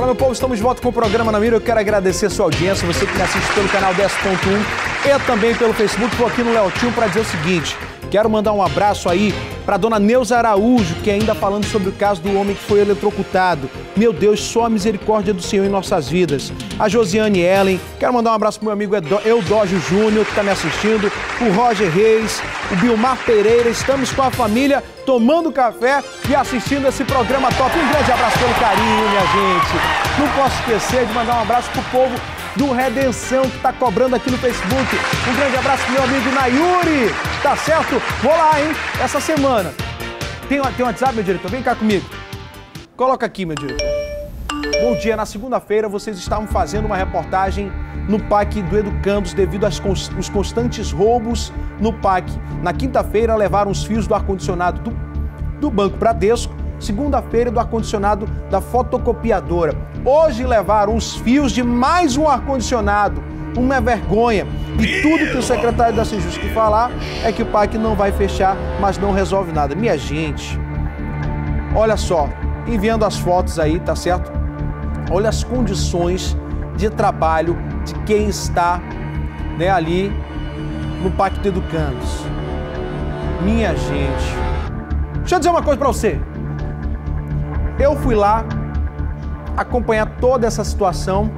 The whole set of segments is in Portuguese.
Fala meu povo, estamos de volta com o programa na Mira. Eu quero agradecer a sua audiência, você que me assiste pelo canal 10.1 e também pelo Facebook. Estou aqui no Léo Tio para dizer o seguinte: quero mandar um abraço aí para dona Neuza Araújo, que ainda falando sobre o caso do homem que foi eletrocutado. Meu Deus, só a misericórdia do Senhor em nossas vidas. A Josiane Ellen, quero mandar um abraço para meu amigo Eudógio Júnior, que está me assistindo, o Roger Reis, o Bilmar Pereira. Estamos com a família tomando café e assistindo esse programa top. Um grande abraço pelo carinho, minha gente. Não posso esquecer de mandar um abraço pro povo do Redenção que está cobrando aqui no Facebook. Um grande abraço pro meu amigo Nayuri. Tá certo? Vou lá, hein? Essa semana. Tem, tem um WhatsApp, meu diretor? Vem cá comigo. Coloca aqui, meu diretor. Bom dia. Na segunda-feira vocês estavam fazendo uma reportagem no PAC do Educandos devido aos constantes roubos no PAC. Na quinta-feira levaram os fios do ar-condicionado do, do Banco Bradesco, segunda-feira do ar-condicionado da fotocopiadora. Hoje levaram os fios de mais um ar-condicionado. Uma vergonha. E tudo que o secretário da Sejusc falar é que o PAC não vai fechar, mas não resolve nada. Minha gente, olha só, enviando as fotos aí, tá certo? Olha as condições de trabalho de quem está né, ali no Pacto Educandos. Minha gente, deixa eu dizer uma coisa para você. Eu fui lá acompanhar toda essa situação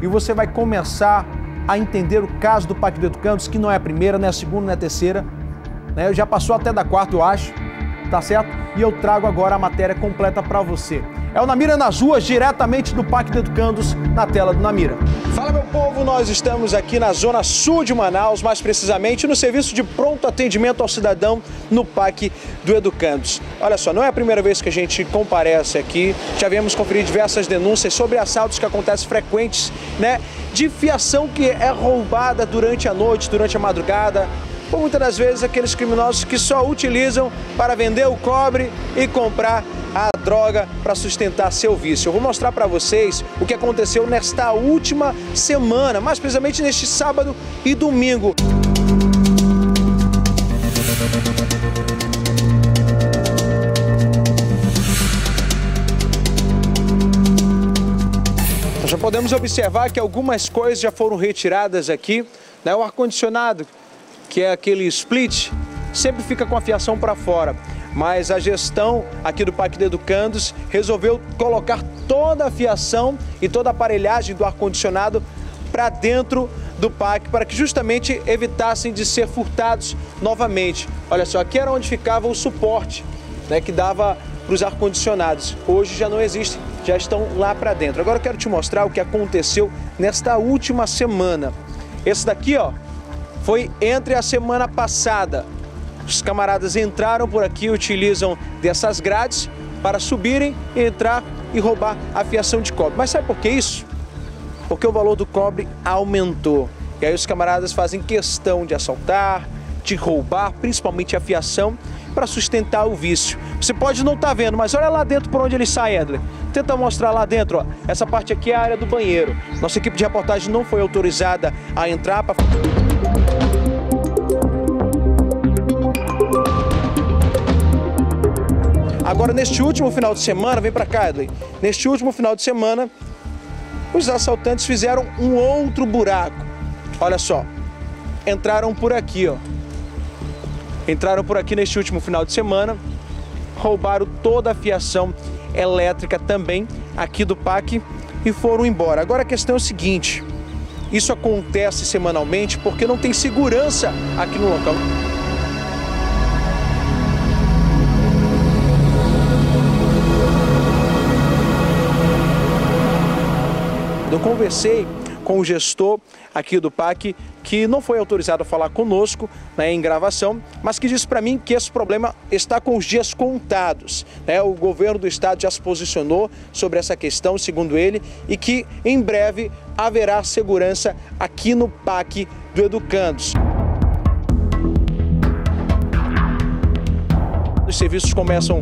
e você vai começar a entender o caso do Pacto Educandos, que não é a primeira, nem a segunda, nem a terceira. Né? Já passou até da quarta, eu acho, tá certo? E eu trago agora a matéria completa para você. É o Namira nas ruas, diretamente do Pacto Educandos, na tela do Namira. Povo, nós estamos aqui na zona sul de Manaus, mais precisamente no serviço de pronto atendimento ao cidadão no PAC do Educandos. Olha só, não é a primeira vez que a gente comparece aqui, já viemos conferir diversas denúncias sobre assaltos que acontecem frequentes, né? De fiação que é roubada durante a noite, durante a madrugada, por muitas das vezes aqueles criminosos que só utilizam para vender o cobre e comprar a droga para sustentar seu vício. Eu vou mostrar para vocês o que aconteceu nesta última semana, mais precisamente neste sábado e domingo. Já podemos observar que algumas coisas já foram retiradas aqui. Né? O ar-condicionado, que é aquele split, sempre fica com a fiação para fora mas a gestão aqui do Parque de Educandos resolveu colocar toda a fiação e toda a aparelhagem do ar-condicionado para dentro do parque para que justamente evitassem de ser furtados novamente. Olha só, aqui era onde ficava o suporte né, que dava para os ar-condicionados. Hoje já não existe, já estão lá para dentro. Agora eu quero te mostrar o que aconteceu nesta última semana. Esse daqui, ó, foi entre a semana passada. Os camaradas entraram por aqui, utilizam dessas grades para subirem, entrar e roubar a fiação de cobre. Mas sabe por que isso? Porque o valor do cobre aumentou. E aí os camaradas fazem questão de assaltar, de roubar, principalmente a fiação, para sustentar o vício. Você pode não estar tá vendo, mas olha lá dentro por onde ele sai, Edler. Tenta mostrar lá dentro, ó. Essa parte aqui é a área do banheiro. Nossa equipe de reportagem não foi autorizada a entrar para Agora, neste último final de semana, vem para cá, Edley. Neste último final de semana, os assaltantes fizeram um outro buraco. Olha só, entraram por aqui, ó. Entraram por aqui neste último final de semana, roubaram toda a fiação elétrica também aqui do PAC e foram embora. Agora a questão é o seguinte: isso acontece semanalmente porque não tem segurança aqui no local. Eu conversei com o gestor aqui do PAC, que não foi autorizado a falar conosco né, em gravação, mas que disse para mim que esse problema está com os dias contados. Né? O governo do estado já se posicionou sobre essa questão, segundo ele, e que em breve haverá segurança aqui no PAC do Educandos. Os serviços começam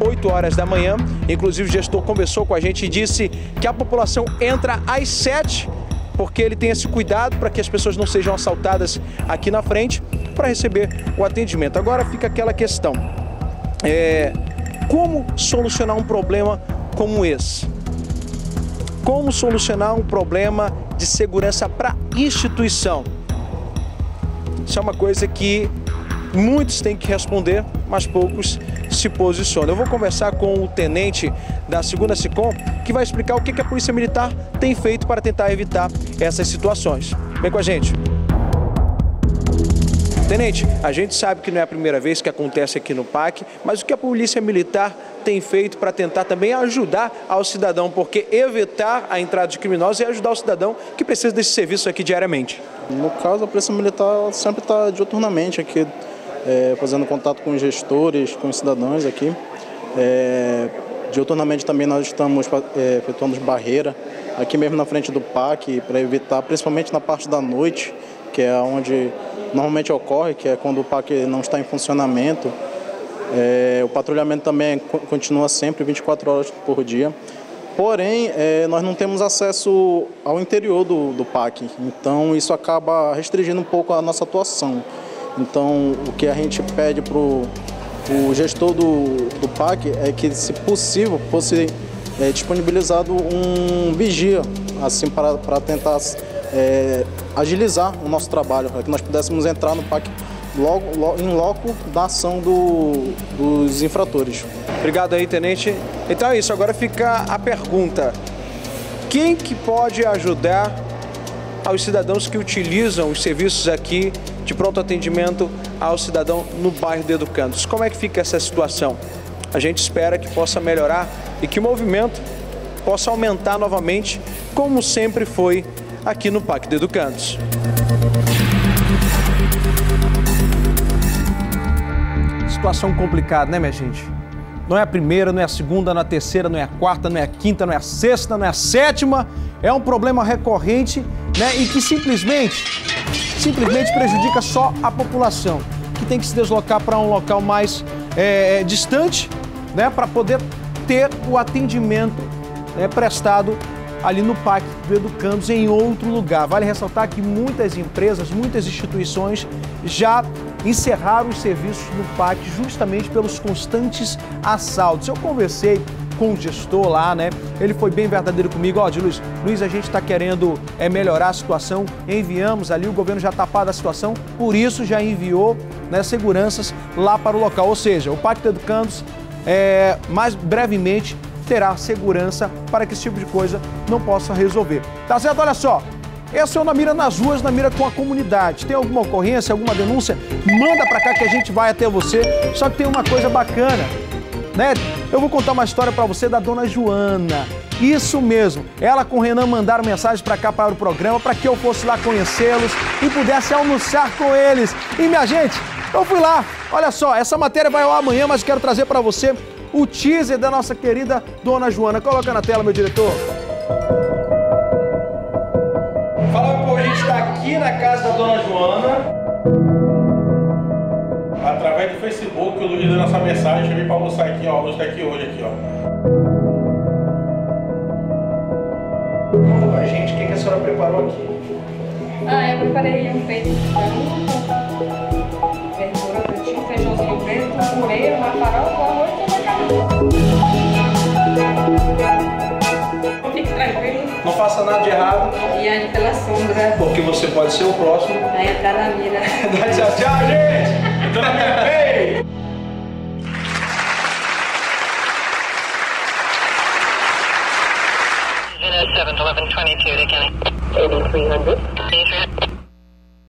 8 horas da manhã. Inclusive, o gestor conversou com a gente e disse que a população entra às 7 porque ele tem esse cuidado para que as pessoas não sejam assaltadas aqui na frente para receber o atendimento. Agora fica aquela questão: é, como solucionar um problema como esse? como solucionar um problema de segurança para a instituição. Isso é uma coisa que muitos têm que responder, mas poucos se posicionam. Eu vou conversar com o tenente da segunda SICOM, que vai explicar o que a Polícia Militar tem feito para tentar evitar essas situações. Vem com a gente. Tenente, a gente sabe que não é a primeira vez que acontece aqui no PAC, mas o que a Polícia Militar tem feito para tentar também ajudar ao cidadão, porque evitar a entrada de criminosos e ajudar o cidadão que precisa desse serviço aqui diariamente. No caso, a Polícia Militar sempre está diuturnamente aqui, é, fazendo contato com os gestores, com os cidadãos aqui. É, diuturnamente também nós estamos é, efetuando barreira aqui mesmo na frente do PAC para evitar, principalmente na parte da noite, que é onde normalmente ocorre, que é quando o PAC não está em funcionamento. É, o patrulhamento também continua sempre 24 horas por dia. Porém, é, nós não temos acesso ao interior do, do PAC, então isso acaba restringindo um pouco a nossa atuação. Então, o que a gente pede para o gestor do, do PAC é que, se possível, fosse é, disponibilizado um vigia, assim, para, tentar é, agilizar o nosso trabalho, para que nós pudéssemos entrar no PAC logo, logo, em loco da ação do, dos infratores. Obrigado aí, tenente. Então é isso, agora fica a pergunta. Quem que pode ajudar aos cidadãos que utilizam os serviços aqui de pronto atendimento ao cidadão no bairro de Educandos? Como é que fica essa situação? A gente espera que possa melhorar e que o movimento possa aumentar novamente, como sempre foi aqui no Pacto Educandos. Situação complicada, né, minha gente? Não é a primeira, não é a segunda, não é a terceira, não é a quarta, não é a quinta, não é a sexta, não é a sétima. É um problema recorrente, né? E que simplesmente, simplesmente prejudica só a população, que tem que se deslocar para um local mais é, distante, né? Para poder ter o atendimento né, prestado ali no PAC do Educandos em outro lugar. Vale ressaltar que muitas empresas, muitas instituições já encerraram os serviços no PAC justamente pelos constantes assaltos. Eu conversei com o gestor lá, né? Ele foi bem verdadeiro comigo. Ó, de Luiz, Luiz, a gente está querendo é, melhorar a situação. Enviamos ali, o governo já tapado a situação, por isso já enviou né, seguranças lá para o local. Ou seja, o Pacto Educandos, é, mais brevemente, terá segurança para que esse tipo de coisa não possa resolver. Tá certo? Olha só. Esse é o Na Mira nas ruas, na mira com a comunidade. Tem alguma ocorrência, alguma denúncia? Manda para cá que a gente vai até você. Só que tem uma coisa bacana, né? Eu vou contar uma história para você da dona Joana. Isso mesmo. Ela com o Renan mandaram mensagem para cá para o programa para que eu fosse lá conhecê-los e pudesse almoçar com eles. E minha gente, eu fui lá. Olha só, essa matéria vai ao amanhã, mas quero trazer para você o teaser da nossa querida Dona Joana. Coloca na tela, meu diretor. Fala, pô, a gente está aqui na casa da Dona Joana. Através do Facebook, o Luiz deu nossa mensagem, eu vim para almoçar aqui, ó. Estar aqui hoje, aqui, ó. Conta pra gente o que, que a senhora preparou aqui. Ah, eu preparei um peito de frango, verdura, frutinho, feijãozinho preto, purê, uma farofa, arroz e tranquilo. Não faça nada de errado. E ande pela sombra. Porque você pode ser o próximo. Vai entrar na mira. Dá tchau, tchau, gente! Entrou na minha! Seven eleven twenty two to Kenny. Eighty three hundred.